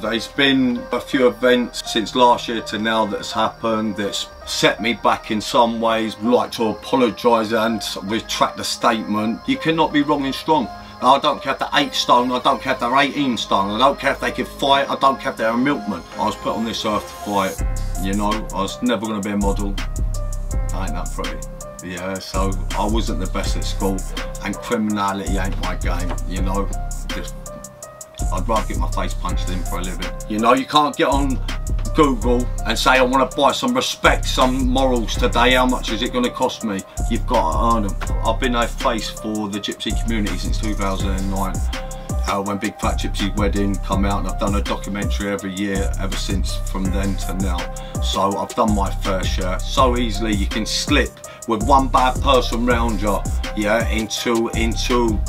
There's been a few events since last year to now that's happened that's set me back in some ways. I'd like to apologise and retract the statement. You cannot be wrong and strong. I don't care if they're 8 stone, I don't care if they're 18 stone, I don't care if they can fight, I don't care if they're a milkman. I was put on this earth to fight, you know, I was never going to be a model. I ain't that pretty. Yeah, so I wasn't the best at school and criminality ain't my game, you know. I'd rather get my face punched in for a living. You know, you can't get on Google and say I want to buy some respect, some morals today, how much is it going to cost me? You've got to earn them. I've been a face for the gypsy community since 2009. Uh, when Big Fat Gypsy Wedding come out and I've done a documentary every year ever since from then to now. So I've done my fair share. So easily you can slip with one bad person round you, yeah, into into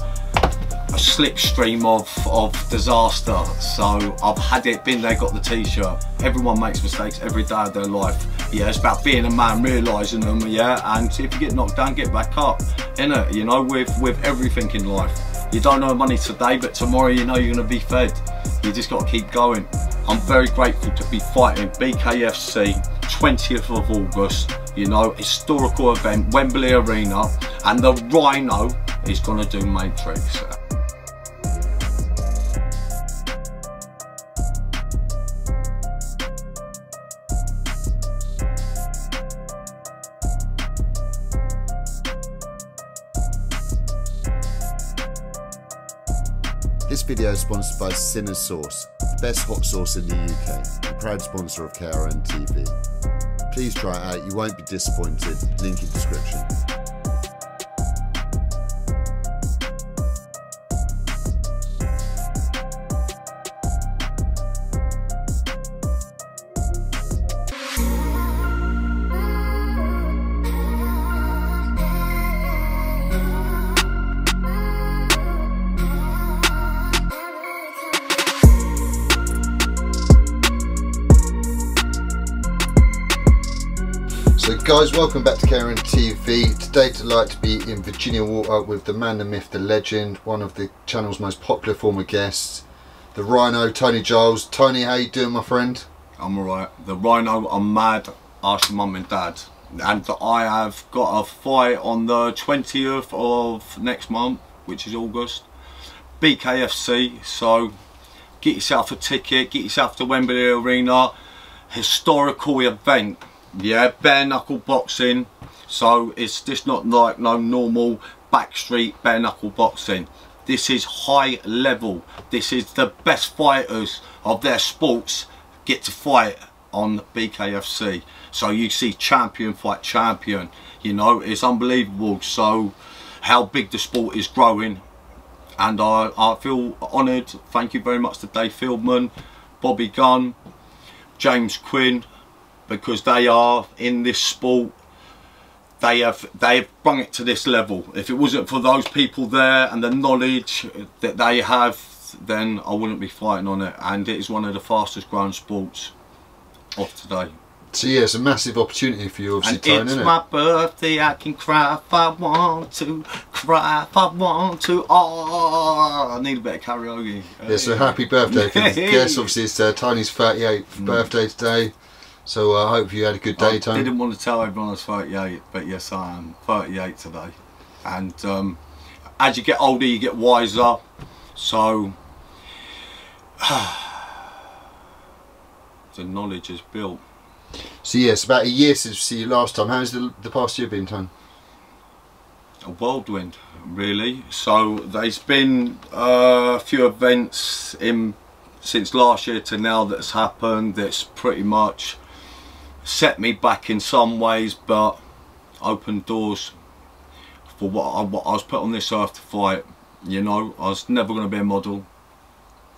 a slipstream of, of disaster. So I've had it, been there, got the t-shirt. Everyone makes mistakes every day of their life. Yeah, it's about being a man, realising them, yeah, and if you get knocked down, get back up, innit? You know, with, with everything in life. You don't know money today, but tomorrow you know you're gonna be fed. You just gotta keep going. I'm very grateful to be fighting BKFC 20th of August, you know, historical event, Wembley Arena, and the Rhino is gonna do Matrix. This video is sponsored by Sinner's Sauce, the best hot sauce in the UK, and proud sponsor of KRN TV. Please try it out, you won't be disappointed. Link in description. So guys, welcome back to Karen TV. Today delight to be in Virginia Water with the man, the myth, the legend, one of the channel's most popular former guests, the Rhino, Tony Giles. Tony, how you doing my friend? I'm alright. The Rhino, I'm mad, ask mum and dad. And I have got a fight on the 20th of next month, which is August. BKFC, so get yourself a ticket, get yourself to Wembley Arena. Historical event, yeah, bare knuckle boxing. So it's just not like no normal backstreet bare knuckle boxing. This is high level. This is the best fighters of their sports get to fight on BKFC. So you see champion fight champion. You know, it's unbelievable. So how big the sport is growing. And I, I feel honoured. Thank you very much to Dave Feldman, Bobby Gunn, James Quinn, because they are in this sport they have they have brought it to this level if it wasn't for those people there and the knowledge that they have then I wouldn't be fighting on it and it is one of the fastest growing sports of today So yeah, it's a massive opportunity for you obviously, and it's my it? birthday I can cry if I want to cry if I want to oh I need a bit of karaoke Yeah, so happy birthday. Guess obviously it's uh, Tony's 38th birthday today. So uh, I hope you had a good day. I Tony. didn't want to tell everyone I was 38, but yes, I am 38 today. And um, as you get older, you get wiser. So the knowledge is built. So it's about a year since we see you last time. How's the, the past year been, Tony? A whirlwind, really. So there's been uh, a few events in since last year to now that's happened that's pretty much set me back in some ways, but opened doors for what I, what I was put on this earth to fight. You know, I was never going to be a model.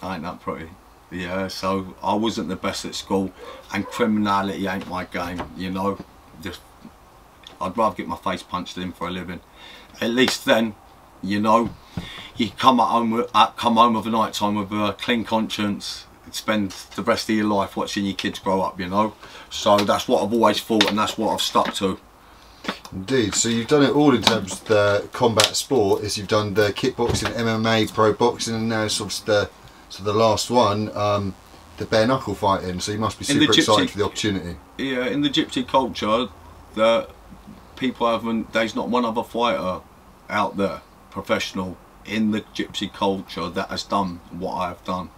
I ain't that pretty. Yeah, so I wasn't the best at school, and criminality ain't my game. You know, just I'd rather get my face punched in for a living. At least then, you know, you come home with, come home of a night time with a clean conscience spend the rest of your life watching your kids grow up. You know, so that's what I've always thought, and that's what I've stuck to. Indeed. So you've done it all in terms of the combat sport. Is you've done the kickboxing, MMA, pro boxing, and now sort of the so the last one, um, the bare knuckle fighting, so you must be super excited gypsy- for the opportunity. Yeah, in the gypsy culture, the people haven't. There's not one other fighter out there, professional, in the gypsy culture that has done what I have done.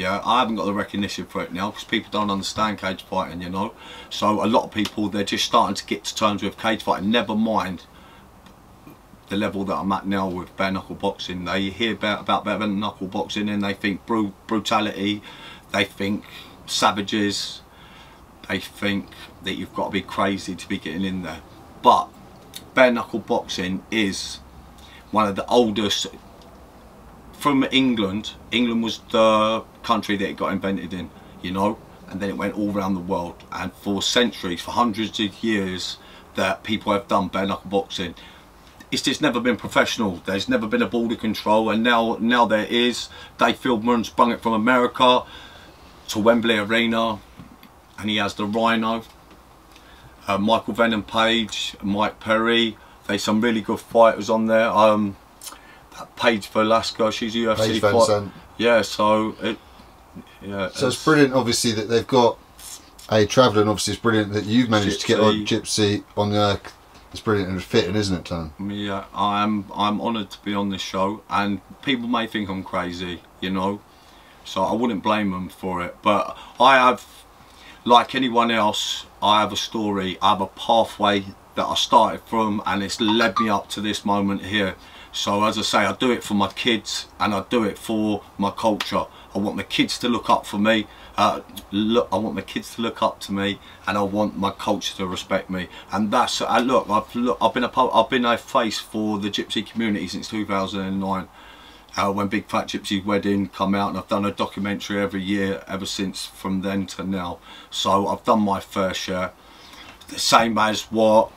Yeah, I haven't got the recognition for it now because people don't understand cage fighting, you know. So a lot of people they're just starting to get to terms with cage fighting. Never mind the level that I'm at now with bare knuckle boxing. They hear about about bare knuckle boxing and they think bru- brutality, they think savages, they think that you've got to be crazy to be getting in there. But bare knuckle boxing is one of the oldest from England. England was the country that it got invented in, you know, and then it went all around the world. And for centuries, for hundreds of years, that people have done bare knuckle boxing. It's just never been professional. There's never been a border control, and now now there is. Dave Feldman sprung it from America to Wembley Arena, and he has the Rhino. Uh, Michael Venom Page, Mike Perry. There's some really good fighters on there. Um, Paige Velasco, she's a UFC Paige fighter. Yeah, so it, yeah. So it's brilliant, obviously, that they've got a traveller, and obviously it's brilliant that you've managed to get on Gypsy on the. It's brilliant and fitting, isn't it, Tom? Yeah, uh, I'm I'm honoured to be on this show, and people may think I'm crazy, you know, so I wouldn't blame them for it. But I have, like anyone else, I have a story, I have a pathway that I started from, and it's led me up to this moment here. So as I say, I do it for my kids, and I do it for my culture. I want my kids to look up for me. Uh, look, I want my kids to look up to me, and I want my culture to respect me. And that's uh, look, I've look, I've been a I've been a face for the gypsy community since 2009. Uh, when Big Fat Gypsy Wedding come out, and I've done a documentary every year ever since from then to now. So I've done my fair share. The same as what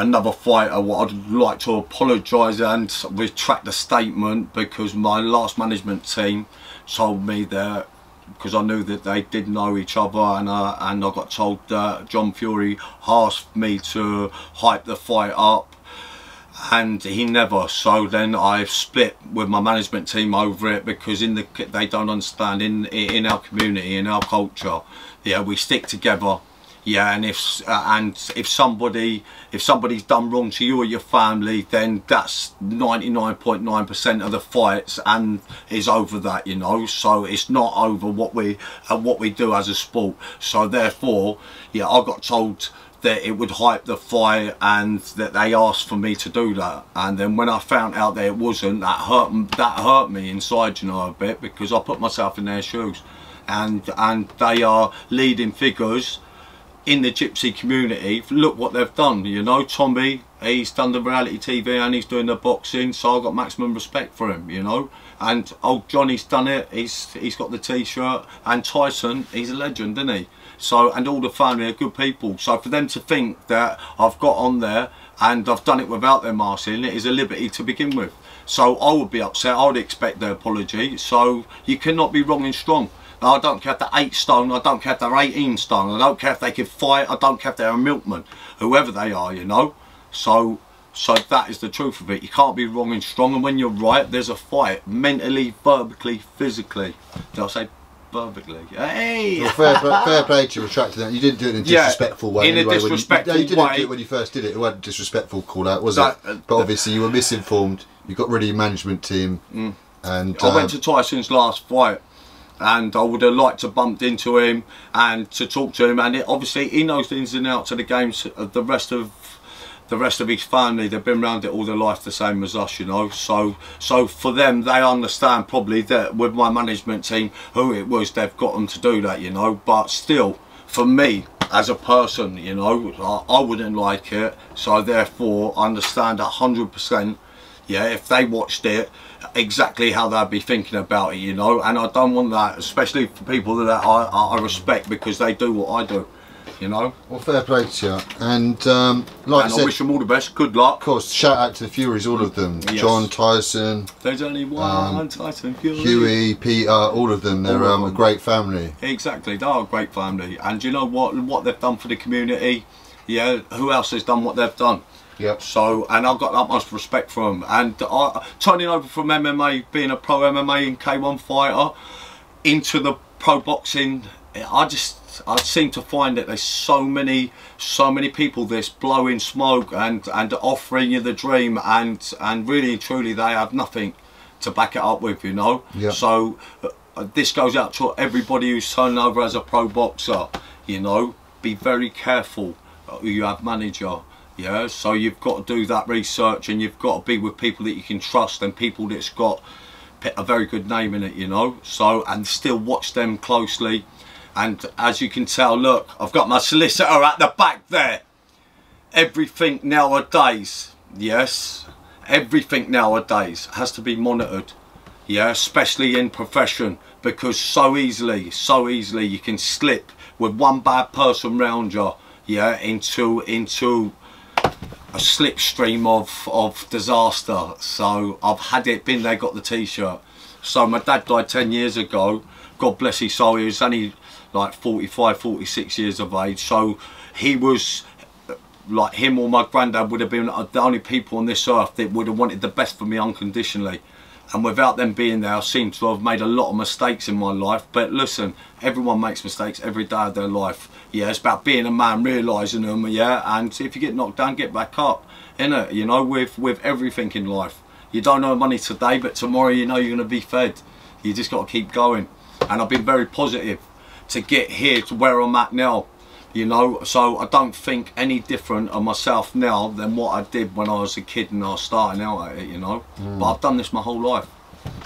another fighter what I'd like to apologise and retract the statement because my last management team told me that because I knew that they did know each other and uh, and I got told that John Fury asked me to hype the fight up and he never. So then I split with my management team over it because in the they don't understand in in our community in our culture yeah we stick together yeah and if uh, and if somebody if somebody's done wrong to you or your family then that's 99.9 percent of the fights and is over that you know? So it's not over what we uh, what we do as a sport. So therefore yeah i got told that it would hype the fight and that they asked for me to do that. And then when I found out that it wasn't that hurt that hurt me inside you know a bit because I put myself in their shoes. And and they are leading figures in the gypsy community look what they've done you know. Tommy he's done the reality TV and he's doing the boxing so I've got maximum respect for him you know. And old Johnny's done it he's he's got the t-shirt. And Tyson he's a legend isn't he? So and all the family are good people. So for them to think that I've got on there and I've done it without them asking it is a liberty to begin with. So I would be upset I would expect their apology. So you cannot be wrong and strong I don't care if they're 8 stone, I don't care if they're 18 stone, I don't care if they can fight, I don't care if they're a milkman, whoever they are, you know. So so that is the truth of it. You can't be wrong and strong, and when you're right, there's a fight, mentally, verbally, physically. Did I say verbally? Hey! Well, fair, play- fair play to you retracting that. You didn't do it in a Yeah, disrespectful way. in a anyway, when you- no, you didn't way. do it when you first did it. It wasn't a disrespectful call out, was That- it? But obviously, you were misinformed. You got rid of your management team, Mm. and. I um, went to Tyson's last fight and I would have liked to bumped into him and to talk to him. And it, obviously he knows the ins and outs of the games of the rest of the rest of his family. They've been around it all their life the same as us you know. So so for them they understand probably that with my management team who it was they've got them to do that you know. But still for me as a person you know I, I wouldn't like it. So therefore I understand 100% yeah if they watched it exactly how they'd be thinking about it you know and I don't want that especially for people that I, I I respect because they do what I do you know well, fair play to you. And um, like and I I said, wish them all the best good luck of course, shout out to the Furies, all of them. Yes. John Tyson, there's only one Tyson Fury Hughie, Peter, all of them. They're um, a great family. Exactly, they are a great family, and you know what? What they've done for the community, yeah. Who else has done what they've done? Yep. So, and I've got that much respect for him. And I, turning over from MMA, being a pro MMA and K1 fighter, into the pro boxing I just I seem to find that there's so many so many people that's blowing smoke and and offering you the dream and and really and truly they have nothing to back it up with you know Yeah. so uh, this goes out to everybody who's turned over as a pro boxer you know be very careful who you have manager yeah so you've got to do that research and you've got to be with people that you can trust and people that's got a very good name in it you know? So and still watch them closely. And as you can tell look I've got my solicitor at the back there. Everything nowadays yes everything nowadays has to be monitored yeah especially in profession because so easily so easily you can slip with one bad person round you yeah into into a slipstream of of disaster. So i've had it been there got the t-shirt. So my dad died 10 years ago. God bless his soul. He was only like 45 46 years of age. So he was like him or my granddad would have been the only people on this earth that would have wanted the best for me unconditionally and without them being there I seem to have made a lot of mistakes in my life. But listen everyone makes mistakes every day of their life. Yeah it's about being a man realizing them yeah. And if you get knocked down get back up innit? You know with with everything in life. You don't know money today but tomorrow you know you're going to be fed. You just got to keep going. And I've been very positive to get here to where I'm at now you know so I don't think any different of myself now than what I did when I was a kid and I was starting out at it you know. But I've done this my whole life.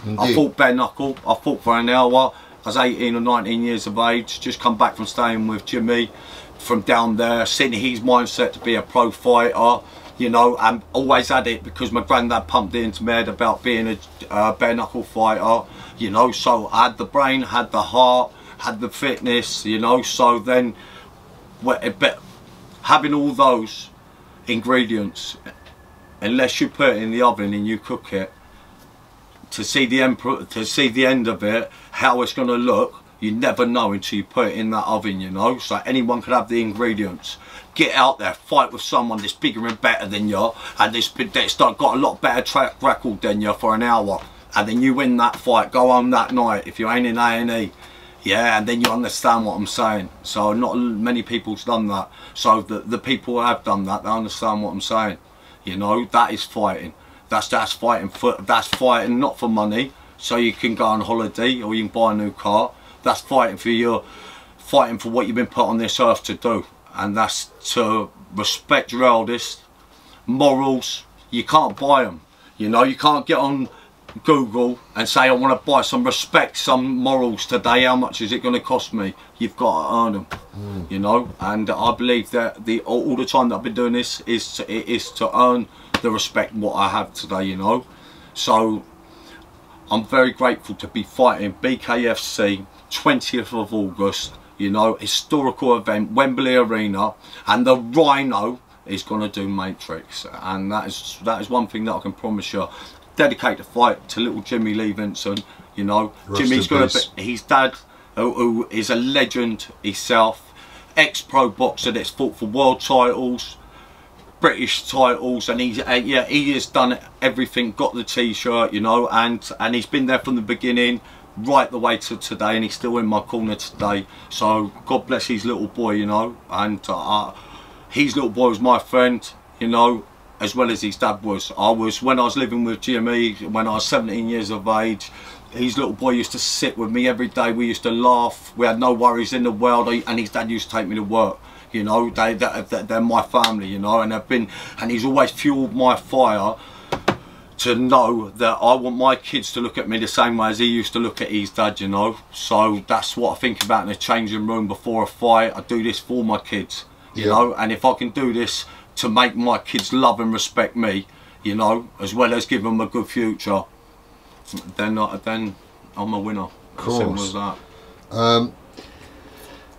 I Indeed. fought bare knuckle. I fought for an hour. I was 18 or 19 years of age. Just come back from staying with Jimmy from down there seeing his mindset to be a pro fighter you know and always had it because my granddad pumped into my head about being a uh, bare knuckle fighter you know. So I had the brain had the heart had the fitness you know. So then Eh, but having all those ingredients, unless you put it in the oven and you cook it, to see the end, to see the end of it, how it's going to look, you never know until you put it in that oven, you know. So anyone could have the ingredients. Get out there, fight with someone that's bigger and better than you, and this that's got a lot better track record than you for an hour, and then you win that fight. Go home that night if you ain't in A and E. Yeah, and then you understand what I'm saying. So not many people's done that. So the the people who have done that, they understand what I'm saying. You know, that is fighting. That's that's fighting for that's fighting not for money, so you can go on holiday or you can buy a new car. That's fighting for your fighting for what you've been put on this earth to do, and that's to respect your eldest. Morals, you can't buy them. You know, you can't get on Google and say I want to buy some respect, some morals today. How much is it going to cost me? You've got to earn them, hmm. you know. And I believe that the all, the time that I've been doing this is to, it is to earn the respect what I have today, you know. So I'm very grateful to be fighting BKFC 20th of August. You know, historical event, Wembley Arena, and the Rhino is going to do Matrix, and that is that is one thing that I can promise you dedicate the fight to little Jimmy Lee Vincent. You know, Rest Jimmy's got to be, his dad, who, who is a legend himself, ex-pro boxer that's fought for world titles, British titles, and he's uh, yeah he has done everything, got the t-shirt, you know, and and he's been there from the beginning. Right the way to today, and he's still in my corner today. So God bless his little boy, you know, and uh, his little boy was my friend, you know, as well as his dad was. I was when I was living with Jimmy when I was 17 years of age. His little boy used to sit with me every day. We used to laugh. We had no worries in the world, and his dad used to take me to work. You know, they, they they're my family. You know, and they've been, and he's always fueled my fire to know that I want my kids to look at me the same way as he used to look at his dad, you know. So that's what I think about in a changing room before a fight. I do this for my kids, you Yeah. know, and if I can do this to make my kids love and respect me, you know, as well as give them a good future, then I, then I'm a winner. Simple Course. as that. Um,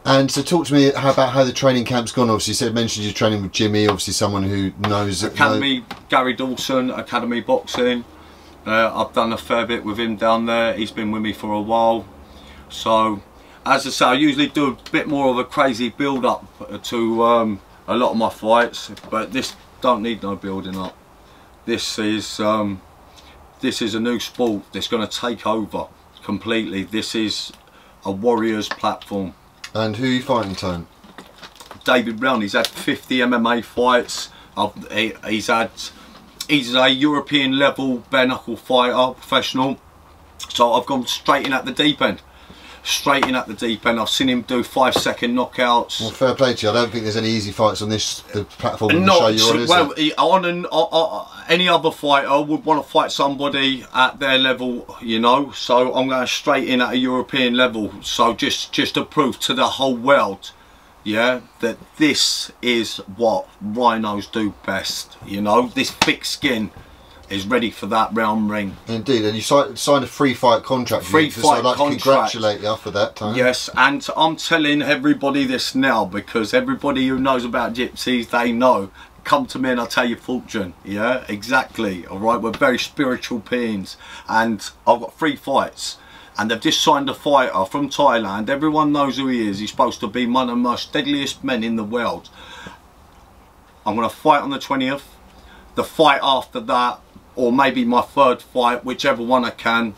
and so talk to me about how the training camp's gone. Obviously, you said mentioned you're training with Jimmy, obviously someone who knows Academy, Gary Dawson, Academy Boxing. Uh, I've done a fair bit with him down there. He's been with me for a while. So, as I say, I usually do a bit more of a crazy build up to um, a lot of my fights, but this don't need no building up. This is um, this is a new sport that's going to take over completely. This is a warrior's platform. And who are you fighting, Tone? David Brown. He's had 50 MMA fights. He, he's had. He's a European level bare knuckle fighter, professional. So I've gone straight in at the deep end. Straight in at the deep end. I've seen him do five second knockouts. Well, fair play to you. I don't think there's any easy fights on this the platform and the show you're on, is well. he- On an, uh, uh, any other fighter would want to fight somebody at their level, you know. So I'm going straight in at a European level. So just just to prove to the whole world, yeah, that this is what rhinos do best. You know, this thick skin is ready for that round ring. Indeed, and you si- signed a free fight contract. Free so fight I'd like contract. to congratulate you for that, Tone. Yes, and I'm telling everybody this now because everybody who knows about gypsies, they know. Come to me and I'll tell you fortune. Yeah, exactly. All right, we're very spiritual beings, and I've got three fights, and they've just signed a fighter from Thailand. Everyone knows who he is. He's supposed to be one of the most deadliest men in the world. I'm going to fight on the 20th. The fight after that, or maybe my third fight, whichever one I can,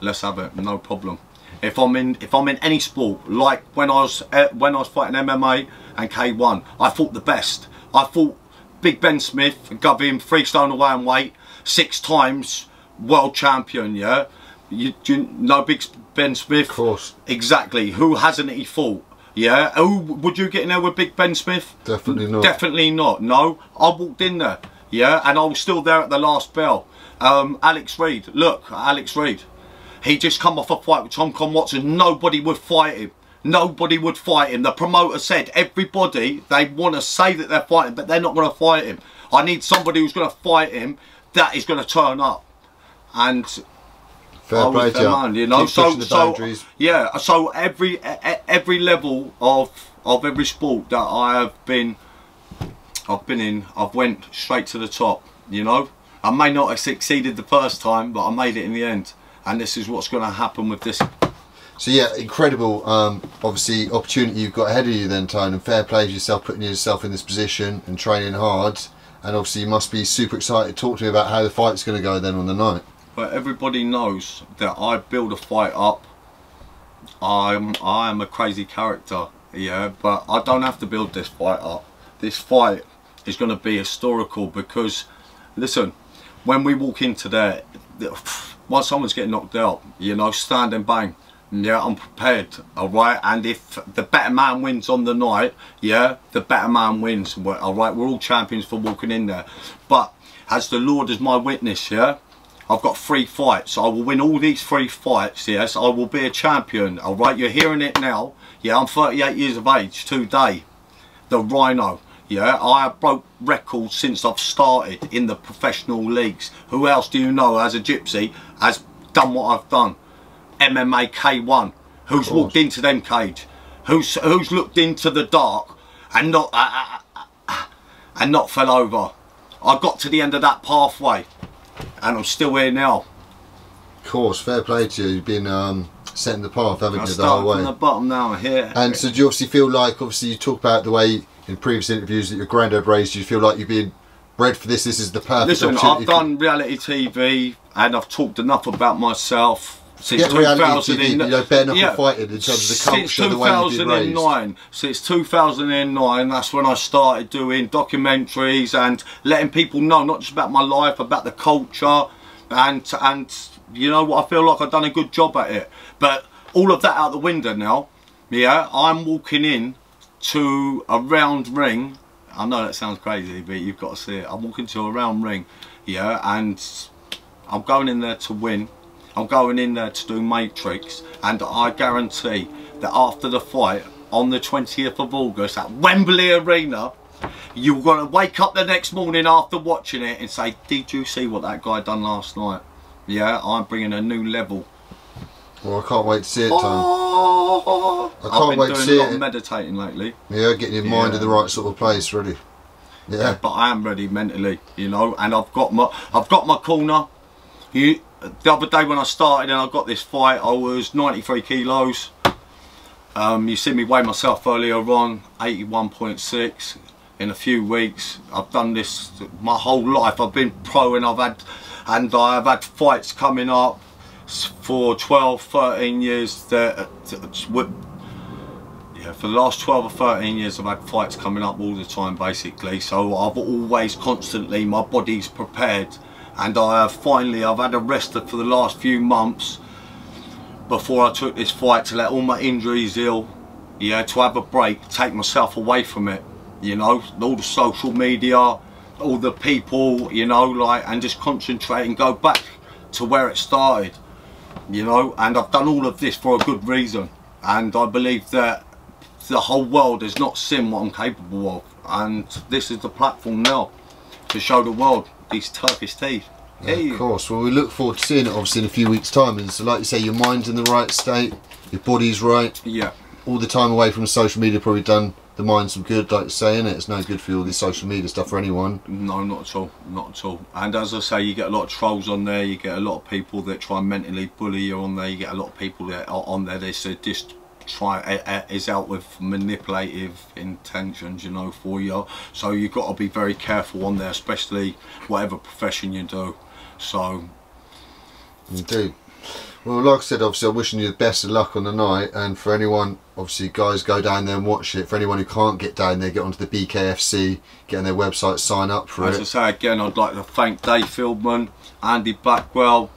let's have it no problem. If i'm in if i'm in any sport like when i was uh, when i was fighting mma and k1 i fought the best. I fought big ben smith got him three stone away and weight six times world champion yeah? You, you know big ben smith? Of course. exactly. Who hasn't he fought yeah? Who would you get in there with big ben smith? Definitely not. Definitely not. No, I walked in there, yeah, and I was still there at the last bell. Um, Alex Reid, look, Alex Reid, he just come off a fight with Tom Kong Watson. Nobody would fight him. Nobody would fight him. The promoter said everybody they want to say that they're fighting, but they're not going to fight him. I need somebody who's going to fight him that is going to turn up. And Fair I play was to you. man, you know. Keep so, so boundaries. yeah. So every every level of of every sport that I have been, I've been in, I've went straight to the top. You know, I may not have succeeded the first time, but I made it in the end. And this is what's going to happen with this. So yeah, incredible. Um, obviously, opportunity you've got ahead of you then, Tone, and fair play to yourself putting yourself in this position and training hard. And obviously, you must be super excited. To talk to me about how the fight's going to go then on the night. But everybody knows that I build a fight up. I'm I am a crazy character, yeah, but I don't have to build this fight up. This fight is going to be historical because, listen, when we walk into there, once someone's getting knocked out, you know, stand and bang. Yeah, I'm prepared, alright? And if the better man wins on the night, yeah, the better man wins, alright? We're all champions for walking in there. But as the Lord is my witness, yeah, I've got three fights. I will win all these three fights. Yes, I will be a champion. All right, you're hearing it now. Yeah, I'm 38 years of age today. The Rhino. Yeah, I have broke records since I've started in the professional leagues. Who else do you know as a gypsy has done what I've done? MMA K1. Who's walked into them cage? Who's who's looked into the dark and not uh, uh, uh, and not fell over? I got to the end of that pathway and I'm still here now. Of course, fair play to you. You've been um, setting the path, haven't I you, the whole from the bottom now here. And so, do you obviously feel like, obviously, you talk about the way in previous interviews that your granddad raised you. Feel like you've been bred for this. This is the perfect Listen. I've done reality TV and I've talked enough about myself since Get reality 2000 TV, you know, bare fighting in terms of the culture, the way you've been raised. 2009. Since 2009, that's when I started doing documentaries and letting people know not just about my life, about the culture, and and you know what I feel like I've done a good job at it. But all of that out the window now. Yeah, I'm walking in to a round ring. I know that sounds crazy, but you've got to see it. I'm walking to a round ring, yeah, and I'm going in there to win. I'm going in there to do Matrix, and I guarantee that after the fight on the 20th of August at Wembley Arena, you're going to wake up the next morning after watching it and say, Did you see what that guy done last night? Yeah, I'm bringing a new level. Well, I can't wait to see it, Tom. Oh, I can't wait to. I've been wait to doing see a lot it. of meditating lately. Yeah, getting your mind Yeah. in the right sort of place, really. Yeah. but I am ready mentally, you know, and I've got my I've got my corner. You the other day when I started and I got this fight, I was 93 kilos. Um, you see me weigh myself earlier on, 81.6 in a few weeks. I've done this my whole life. I've been pro and I've had and I've had fights coming up for 12, 13 years that, uh, that uh, for the last 12 or 13 years I've had fights coming up all the time basically. So I've always constantly my body's prepared and I have finally I've had a rest for the last few months before I took this fight to let all my injuries heal yeah to have a break take myself away from it you know all the social media all the people you know like and just concentrate and go back to where it started you know and I've done all of this for a good reason and I believe that the whole world has not seen what I'm capable of and this is the platform now to show the world these Turkish teeth. Yeah, of course. Well, we look forward to seeing it obviously in a few weeks' time. And so, like you say, your mind's in the right state, your body's right. Yeah. All the time away from social media probably done the mind some good, like saying it. It's no good for all this social media stuff for anyone. No, not at all. Not at all. And as I say, you get a lot of trolls on there. You get a lot of people that try and mentally bully you on there. You get a lot of people that are on there. They say just try uh, is out with manipulative intentions you know for you so you've got to be very careful on there especially whatever profession you do so indeed well like I said obviously I'm wishing you the best of luck on the night and for anyone obviously guys go down there and watch it for anyone who can't get down there get onto the BKFC get on their website sign up for as it as I say again I'd like to thank Dave Feldman Andy Blackwell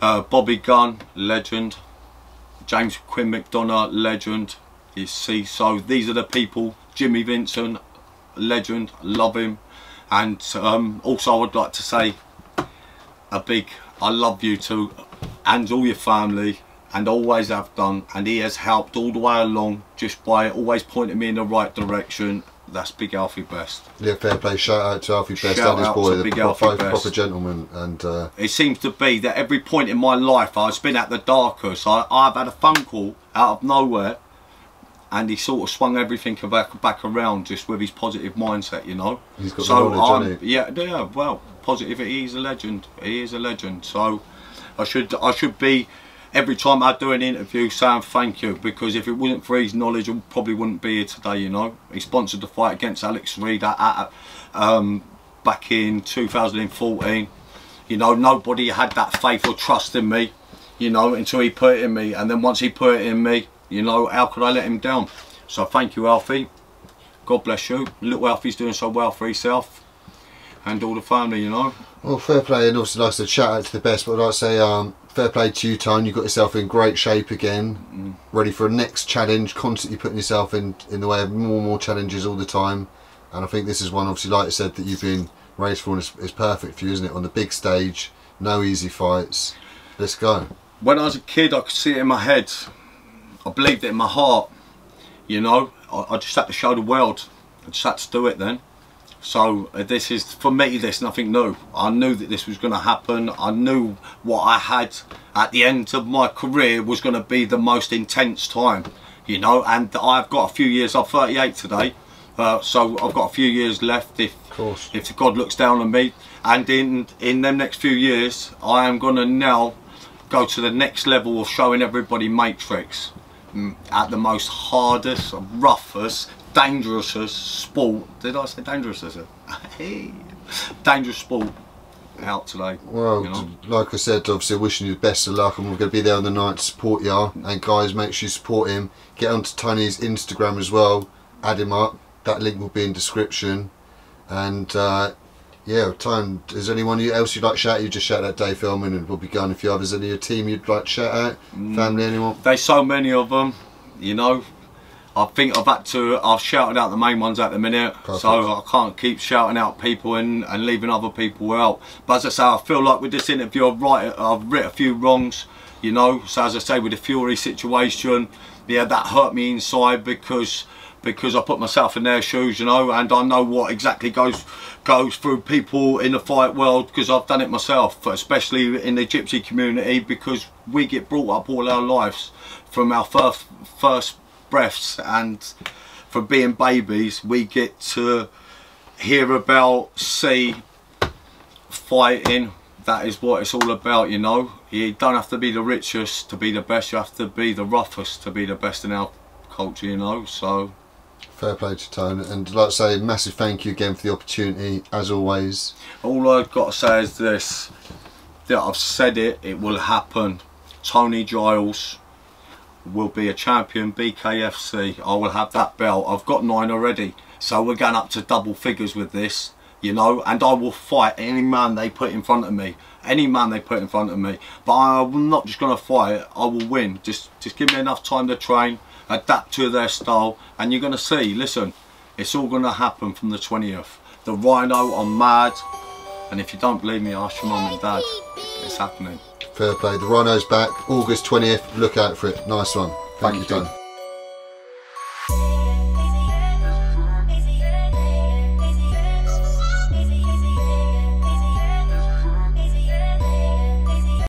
uh, Bobby Gunn legend James Quinn McDonagh, legend. See, so these are the people. Jimmy Vincent, legend, love him. And um, also, I would like to say a big I love you to and all your family and always have done and he has helped all the way along just by always pointing me in the right direction that's Big Alfie Best. Yeah, fair play. Shout out to Alfie Best Shout and his boy, the Big proper, Alfie Best. proper gentleman. And uh, it seems to be that every point in my life I've been at the darkest. I, I've had a phone call out of nowhere, and he sort of swung everything back back around just with his positive mindset, you know. He's got so knowledge, I'm, yeah, yeah. Well, positivity. He's a legend. He is a legend. So I should I should be every time I do an interview saying thank you. Because if it wasn't for his knowledge I probably wouldn't be here today you know. He sponsored the fight against Alex Reid at, at, um, back in 2014 you know nobody had that faith or trust in me you know until he put it in me. And then once he put it in me you know how could I let him down? So thank you Alfie. God bless you. Little Alfie's doing so well for himself and all the family you know. Well fair play and also like to shout out to the best but like I say um fair play to you, Tone. You got yourself in great shape again, mm. ready for a next challenge. Constantly putting yourself in in the way of more and more challenges all the time. And I think this is one, obviously, like I said, that you've been raised for, and it's, it's perfect for you, isn't it? On the big stage, no easy fights. Let's go. When I was a kid, I could see it in my head. I believed it in my heart. You know, I, I just had to show the world. I just had to do it then. So uh, this is, for me, this nothing new. I knew that this was going to happen. I knew what I had at the end of my career was going to be the most intense time, you know, and I've got a few years, I'm 38 today, uh, so I've got a few years left if, if God looks down on me. And in, in them next few years, I am going to now go to the next level of showing everybody Matrix mm, at the most hardest, roughest, dangerous sport. Did I say dangerous? As a dangerous sport out today. Well, you know? like I said, obviously wishing you the best of luck and we're going to be there on the night to support you. And guys, make sure you support him. Get onto Tony's Instagram as well. Add him up. That link will be in description. And uh, yeah, Tone, is anyone else you'd like to shout out? You just shout out Dave Feldman, and we'll be Gunn. If you have, is any of your team you'd like to shout out? Mm. Family, anyone? There's so many of them, you know. I think I've had to, I've shouted out the main ones at the minute, Perfect. so I can't keep shouting out people and, and leaving other people out. But as I say, I feel like with this interview I've, write, I've writ a few wrongs, you know, so as I say with the Fury situation, yeah, that hurt me inside because because I put myself in their shoes, you know, and I know what exactly goes goes through people in the fight world because I've done it myself, especially in the gypsy community because we get brought up all our lives from our first first breaths and from being babies we get to hear about, see, fighting. That is what it's all about, you know. You don't have to be the richest to be the best. You have to be the roughest to be the best in our culture, you know. So fair play to Tone and like I say massive thank you again for the opportunity as always all I've got to say is this that I've said it it will happen Tony Giles will be a champion BKFC. I will have that belt. I've got nine already. So we're going up to double figures with this, you know, and I will fight any man they put in front of me. Any man they put in front of me. But I'm not just going to fight, I will win. Just, just give me enough time to train, adapt to their style, and you're going to see, listen, it's all going to happen from the 20th. The Rhino, I'm mad, and if you don't believe me, ask your mum and dad. It's happening. Fair play. The Rhino's back, August 20th. Look out for it. Nice one. Thank, Thank you. Tony.